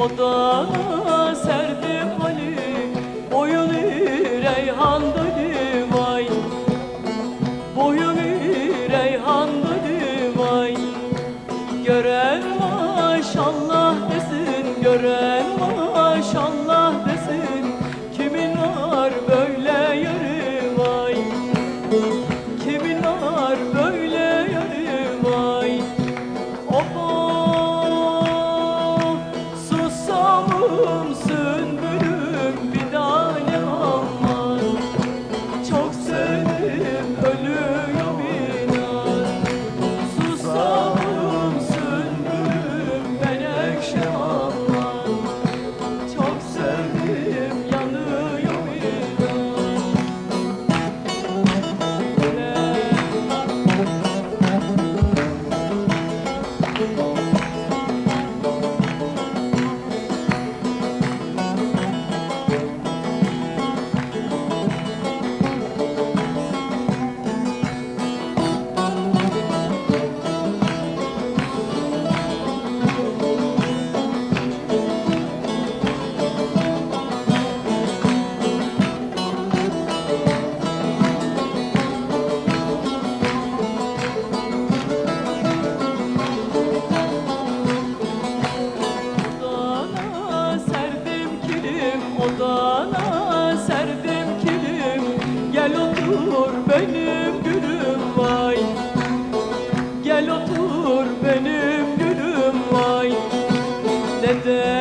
Odana serdim Ali hani, Boyunu reyhan dedim ay. Boyunu reyhan dedim ay. Gören maşallah desin Gören maşallah kilim odana serdim kilim. Gel otur benim gülüm vay. Gel otur benim gülüm vay. Dede